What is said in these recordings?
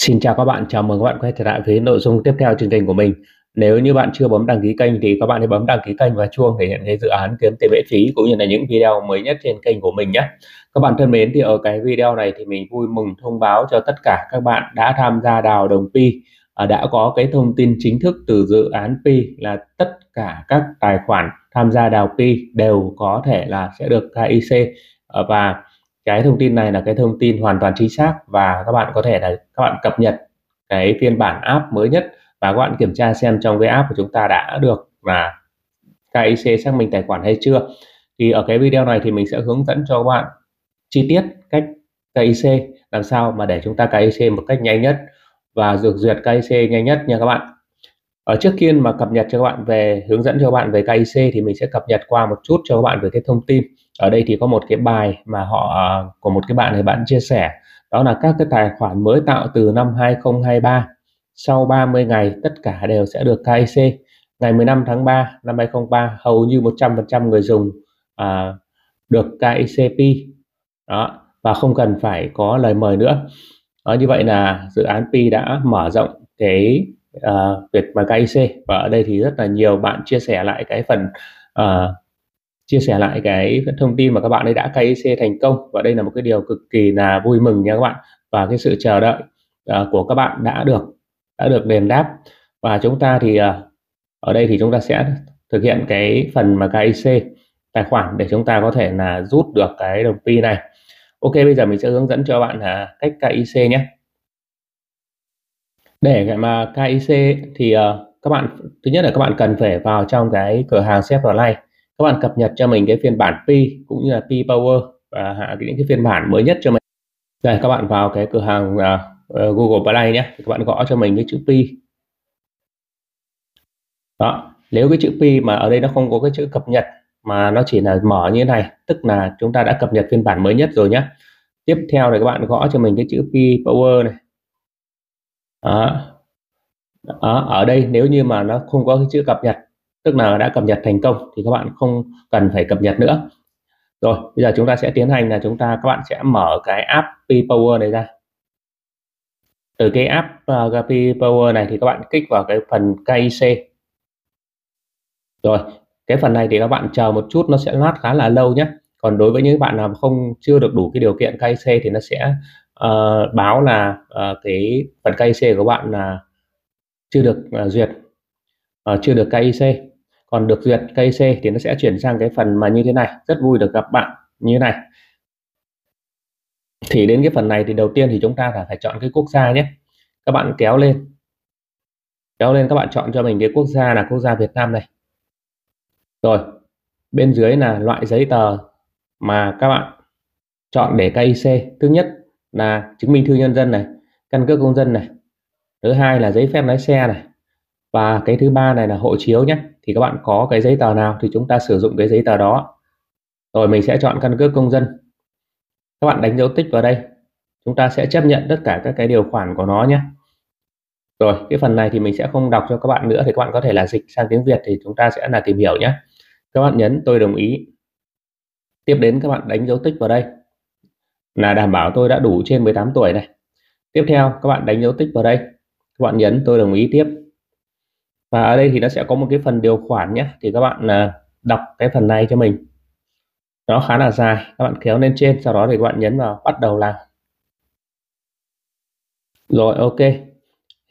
Xin chào các bạn, chào mừng các bạn quay trở lại với nội dung tiếp theo chương trình của mình. Nếu như bạn chưa bấm đăng ký kênh thì các bạn hãy bấm đăng ký kênh và chuông để nhận thấy dự án kiếm tiền miễn phí cũng như là những video mới nhất trên kênh của mình nhé. Các bạn thân mến thì ở cái video này thì mình vui mừng thông báo cho tất cả các bạn đã tham gia đào đồng Pi à, đã có cái thông tin chính thức từ dự án Pi là tất cả các tài khoản tham gia đào Pi đều có thể là sẽ được KIC và cái thông tin này là cái thông tin hoàn toàn chính xác và các bạn có thể là các bạn cập nhật cái phiên bản app mới nhất và các bạn kiểm tra xem trong cái app của chúng ta đã được là KIC xác minh tài khoản hay chưa. Thì ở cái video này thì mình sẽ hướng dẫn cho các bạn chi tiết cách KIC làm sao mà để chúng ta KIC một cách nhanh nhất và được duyệt KIC nhanh nhất nha các bạn. Ở trước khi mà cập nhật cho các bạn về, hướng dẫn cho các bạn về KIC thì mình sẽ cập nhật qua một chút cho các bạn về cái thông tin ở đây thì có một cái bài mà họ à, của một cái bạn này bạn chia sẻ. Đó là các cái tài khoản mới tạo từ năm 2023 sau 30 ngày tất cả đều sẽ được KIC ngày 15 tháng 3 năm 2003 hầu như 100% người dùng à, được KICP đó và không cần phải có lời mời nữa. Đó, như vậy là dự án Pi đã mở rộng cái uh, việc mà KIC và ở đây thì rất là nhiều bạn chia sẻ lại cái phần uh, chia sẻ lại cái thông tin mà các bạn ấy đã KIC thành công. Và đây là một cái điều cực kỳ là vui mừng nha các bạn. Và cái sự chờ đợi uh, của các bạn đã được đã được đền đáp. Và chúng ta thì uh, ở đây thì chúng ta sẽ thực hiện cái phần mà KIC tài khoản để chúng ta có thể là rút được cái đồng pi này. Ok bây giờ mình sẽ hướng dẫn cho bạn là cách KIC nhé. Để mà KIC thì uh, các bạn thứ nhất là các bạn cần phải vào trong cái cửa hàng Chevrolet các bạn cập nhật cho mình cái phiên bản Pi cũng như là Pi Power và hạ những cái phiên bản mới nhất cho mình. Đây các bạn vào cái cửa hàng uh, Google Play nhé. Các bạn gõ cho mình cái chữ Pi đó nếu cái chữ Pi mà ở đây nó không có cái chữ cập nhật mà nó chỉ là mở như thế này tức là chúng ta đã cập nhật phiên bản mới nhất rồi nhé. Tiếp theo này các bạn gõ cho mình cái chữ Pi Power này. Đó. đó ở đây nếu như mà nó không có cái chữ cập nhật tức là đã cập nhật thành công thì các bạn không cần phải cập nhật nữa. Rồi bây giờ chúng ta sẽ tiến hành là chúng ta các bạn sẽ mở cái app P Power này ra. Từ cái app uh, Power này thì các bạn kích vào cái phần KIC rồi cái phần này thì các bạn chờ một chút nó sẽ lát khá là lâu nhé. Còn đối với những bạn nào không chưa được đủ cái điều kiện KIC thì nó sẽ uh, báo là uh, cái phần KIC của bạn là chưa được uh, duyệt uh, chưa được KIC còn được duyệt KIC thì nó sẽ chuyển sang cái phần mà như thế này. Rất vui được gặp bạn như thế này. Thì đến cái phần này thì đầu tiên thì chúng ta phải chọn cái quốc gia nhé. Các bạn kéo lên. Kéo lên các bạn chọn cho mình cái quốc gia là quốc gia Việt Nam này. Rồi, bên dưới là loại giấy tờ mà các bạn chọn để KIC thứ nhất là chứng minh thư nhân dân này, căn cước công dân này. Thứ hai là giấy phép lái xe này và cái thứ ba này là hộ chiếu nhé. Thì các bạn có cái giấy tờ nào thì chúng ta sử dụng cái giấy tờ đó. Rồi mình sẽ chọn căn cước công dân. Các bạn đánh dấu tích vào đây. Chúng ta sẽ chấp nhận tất cả các cái điều khoản của nó nhé. Rồi, cái phần này thì mình sẽ không đọc cho các bạn nữa thì các bạn có thể là dịch sang tiếng Việt thì chúng ta sẽ là tìm hiểu nhé. Các bạn nhấn tôi đồng ý tiếp đến các bạn đánh dấu tích vào đây. Là đảm bảo tôi đã đủ trên 18 tuổi này. Tiếp theo, các bạn đánh dấu tích vào đây. Các bạn nhấn tôi đồng ý tiếp và ở đây thì nó sẽ có một cái phần điều khoản nhé thì các bạn à, đọc cái phần này cho mình. Nó khá là dài các bạn kéo lên trên sau đó thì các bạn nhấn vào bắt đầu làm rồi ok.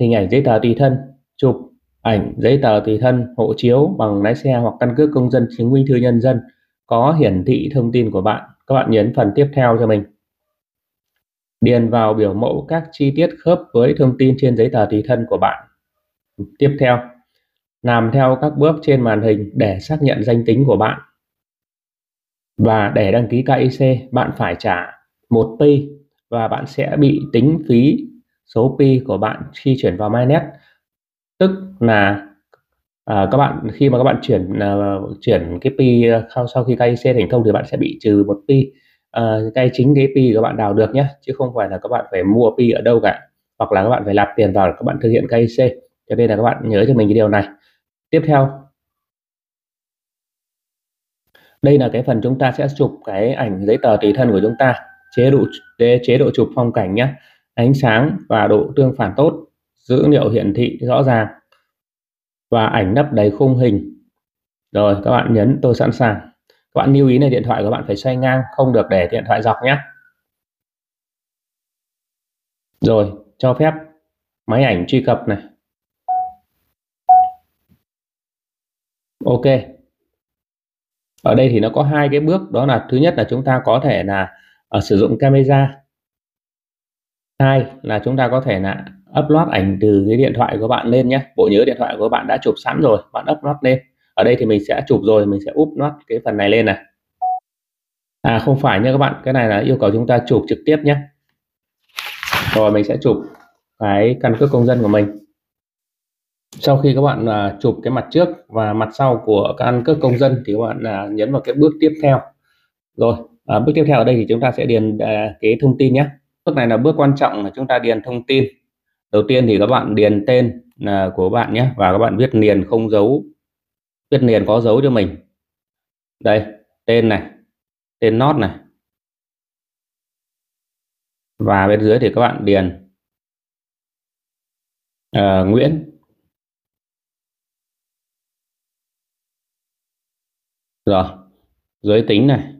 Hình ảnh giấy tờ tùy thân chụp ảnh giấy tờ tùy thân hộ chiếu bằng lái xe hoặc căn cước công dân chứng minh thư nhân dân có hiển thị thông tin của bạn. Các bạn nhấn phần tiếp theo cho mình. Điền vào biểu mẫu các chi tiết khớp với thông tin trên giấy tờ tùy thân của bạn. Tiếp theo làm theo các bước trên màn hình để xác nhận danh tính của bạn. Và để đăng ký KIC bạn phải trả 1 pi và bạn sẽ bị tính phí số pi của bạn khi chuyển vào MyNet. Tức là à, các bạn khi mà các bạn chuyển à, chuyển cái pi à, sau sau khi KIC thành công thì bạn sẽ bị trừ một pi à, cái chính cái pi các bạn đào được nhé chứ không phải là các bạn phải mua pi ở đâu cả hoặc là các bạn phải nạp tiền vào để các bạn thực hiện KIC cho nên là các bạn nhớ cho mình cái điều này tiếp theo đây là cái phần chúng ta sẽ chụp cái ảnh giấy tờ tùy thân của chúng ta chế độ chế độ chụp phong cảnh nhé ánh sáng và độ tương phản tốt, dữ liệu hiển thị rõ ràng và ảnh nấp đầy khung hình. Rồi các bạn nhấn tôi sẵn sàng. Các bạn lưu ý này điện thoại của bạn phải xoay ngang, không được để điện thoại dọc nhé. Rồi, cho phép máy ảnh truy cập này. Ok. Ở đây thì nó có hai cái bước, đó là thứ nhất là chúng ta có thể là uh, sử dụng camera. Hai là chúng ta có thể là upload ảnh từ cái điện thoại của bạn lên nhé. Bộ nhớ điện thoại của bạn đã chụp sẵn rồi, bạn upload lên. Ở đây thì mình sẽ chụp rồi, mình sẽ upload cái phần này lên này. À không phải nha các bạn, cái này là yêu cầu chúng ta chụp trực tiếp nhé. Rồi mình sẽ chụp cái căn cước công dân của mình sau khi các bạn uh, chụp cái mặt trước và mặt sau của căn cước công dân thì các bạn uh, nhấn vào cái bước tiếp theo. Rồi à, bước tiếp theo ở đây thì chúng ta sẽ điền à, cái thông tin nhé. Bước này là bước quan trọng là chúng ta điền thông tin. Đầu tiên thì các bạn điền tên của bạn nhé và các bạn viết liền không dấu viết liền có dấu cho mình. Đây tên này tên nốt này. Và bên dưới thì các bạn điền uh, Nguyễn. Rồi giới tính này.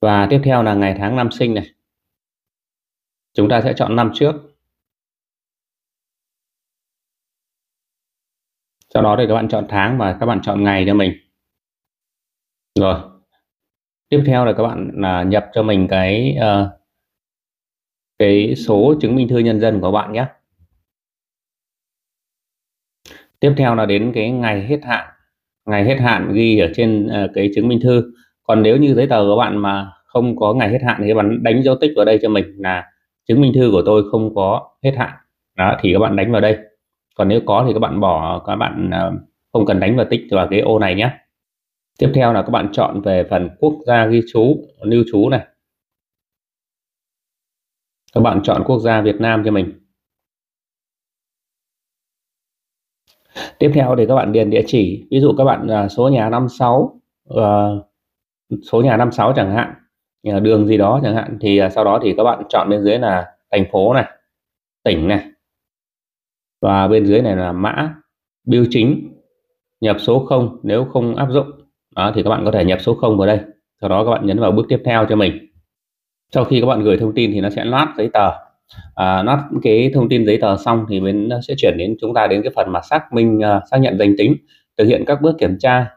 Và tiếp theo là ngày tháng năm sinh này. Chúng ta sẽ chọn năm trước. Sau đó thì các bạn chọn tháng và các bạn chọn ngày cho mình. Rồi. Tiếp theo là các bạn là nhập cho mình cái uh, cái số chứng minh thư nhân dân của bạn nhé. Tiếp theo là đến cái ngày hết hạn ngày hết hạn ghi ở trên ờ, cái chứng minh thư. Còn nếu như giấy tờ của bạn mà không có ngày hết hạn thì các bạn đánh dấu tích vào đây cho mình là chứng minh thư của tôi không có hết hạn. Đó, thì các bạn đánh vào đây. Còn nếu có thì các bạn bỏ, các bạn ờ, không cần đánh vào tích vào cái ô này nhé. Tiếp theo là các bạn chọn về phần quốc gia ghi chú, lưu trú này. Các bạn chọn quốc gia Việt Nam cho mình. Tiếp theo thì các bạn điền địa chỉ. Ví dụ các bạn là số nhà 56 uh, ờ, số nhà 56 chẳng hạn đường gì đó chẳng hạn thì uh, sau đó thì các bạn chọn bên dưới là thành phố này tỉnh này. Và bên dưới này là mã biêu chính nhập số 0 nếu không áp dụng. Đó thì các bạn có thể nhập số 0 vào đây. Sau đó các bạn nhấn vào bước tiếp theo cho mình. Sau khi các bạn gửi thông tin thì nó sẽ loát giấy tờ à, nó cái thông tin giấy tờ xong thì bên sẽ chuyển đến chúng ta đến cái phần mà xác minh uh, xác nhận danh tính thực hiện các bước kiểm tra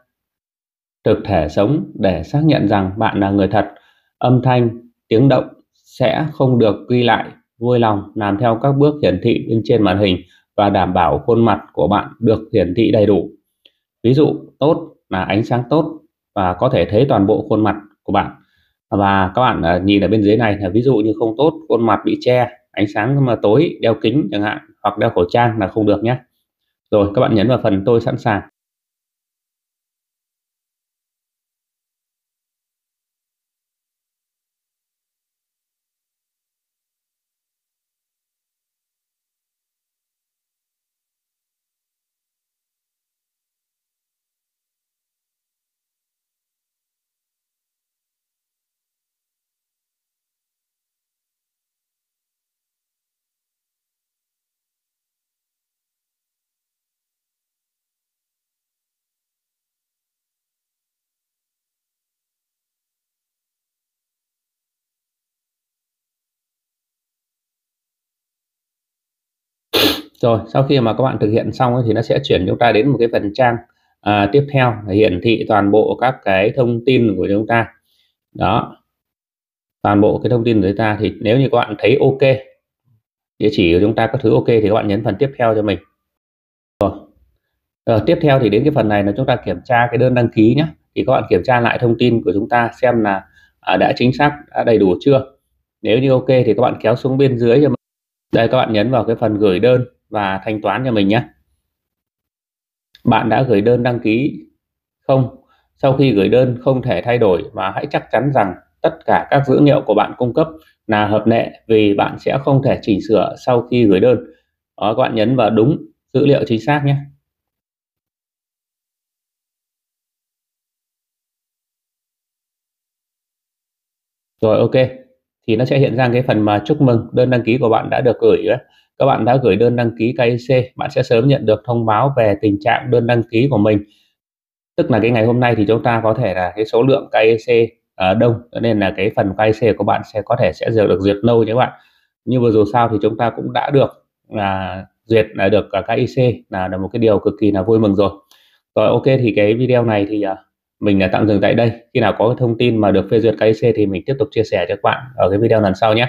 thực thể sống để xác nhận rằng bạn là người thật. Âm thanh tiếng động sẽ không được ghi lại vui lòng làm theo các bước hiển thị bên trên màn hình và đảm bảo khuôn mặt của bạn được hiển thị đầy đủ. Ví dụ tốt là ánh sáng tốt và có thể thấy toàn bộ khuôn mặt của bạn. Và các bạn à, nhìn ở bên dưới này là ví dụ như không tốt khuôn mặt bị che ánh sáng mà tối đeo kính chẳng hạn, hoặc đeo khẩu trang là không được nhé. Rồi, các bạn nhấn vào phần tôi sẵn sàng. Rồi sau khi mà các bạn thực hiện xong thì nó sẽ chuyển chúng ta đến một cái phần trang à, tiếp theo là hiển thị toàn bộ các cái thông tin của chúng ta. Đó. Toàn bộ cái thông tin của chúng ta thì nếu như các bạn thấy ok địa chỉ của chúng ta các thứ ok thì các bạn nhấn phần tiếp theo cho mình. Rồi. Rồi tiếp theo thì đến cái phần này là chúng ta kiểm tra cái đơn đăng ký nhé. Thì các bạn kiểm tra lại thông tin của chúng ta xem là à, đã chính xác đã đầy đủ chưa. Nếu như ok thì các bạn kéo xuống bên dưới cho mình. Đây các bạn nhấn vào cái phần gửi đơn và thanh toán cho mình nhé. Bạn đã gửi đơn đăng ký không? Sau khi gửi đơn không thể thay đổi và hãy chắc chắn rằng tất cả các dữ liệu của bạn cung cấp là hợp lệ vì bạn sẽ không thể chỉnh sửa sau khi gửi đơn. Đó, các bạn nhấn vào đúng dữ liệu chính xác nhé. Rồi, ok. Thì nó sẽ hiện ra cái phần mà chúc mừng, đơn đăng ký của bạn đã được gửi các bạn đã gửi đơn đăng ký KIC bạn sẽ sớm nhận được thông báo về tình trạng đơn đăng ký của mình. Tức là cái ngày hôm nay thì chúng ta có thể là cái số lượng KIC uh, à, đông cho nên là cái phần KIC của bạn sẽ có thể sẽ được duyệt lâu nhé các bạn. Nhưng mà dù sao thì chúng ta cũng đã được là duyệt là được à, cả KIC là, là một cái điều cực kỳ là vui mừng rồi. Rồi ok thì cái video này thì uh, mình đã tạm dừng tại đây. Khi nào có thông tin mà được phê duyệt KIC thì mình tiếp tục chia sẻ cho các bạn ở cái video lần sau nhé.